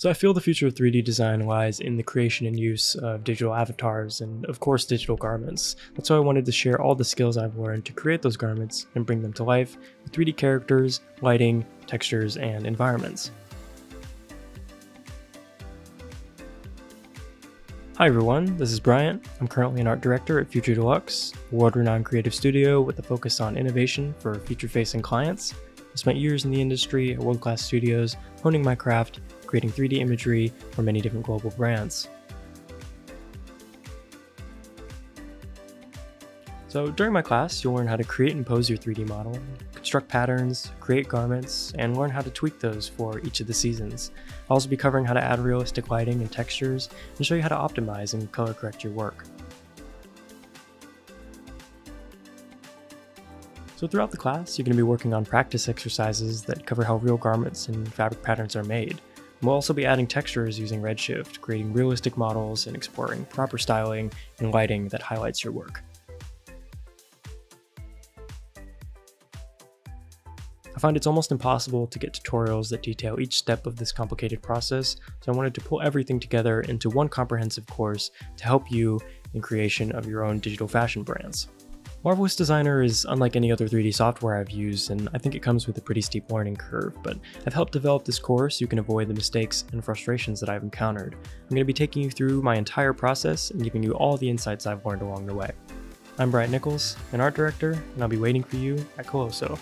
So I feel the future of 3D design lies in the creation and use of digital avatars and of course digital garments. That's why I wanted to share all the skills I've learned to create those garments and bring them to life with 3D characters, lighting, textures, and environments. Hi everyone, this is Bryant. I'm currently an art director at Future Deluxe, world-renowned creative studio with a focus on innovation for future-facing clients. I spent years in the industry at world-class studios, honing my craft creating 3D imagery for many different global brands. So during my class, you'll learn how to create and pose your 3D model, construct patterns, create garments, and learn how to tweak those for each of the seasons. I'll also be covering how to add realistic lighting and textures, and show you how to optimize and color correct your work. So throughout the class, you're going to be working on practice exercises that cover how real garments and fabric patterns are made. We'll also be adding textures using Redshift, creating realistic models and exploring proper styling and lighting that highlights your work. I find it's almost impossible to get tutorials that detail each step of this complicated process, so I wanted to pull everything together into one comprehensive course to help you in creation of your own digital fashion brands. Marvelous Designer is unlike any other 3D software I've used, and I think it comes with a pretty steep learning curve, but I've helped develop this course so you can avoid the mistakes and frustrations that I've encountered. I'm going to be taking you through my entire process and giving you all the insights I've learned along the way. I'm Bryant Nichols, an art director, and I'll be waiting for you at Coloso.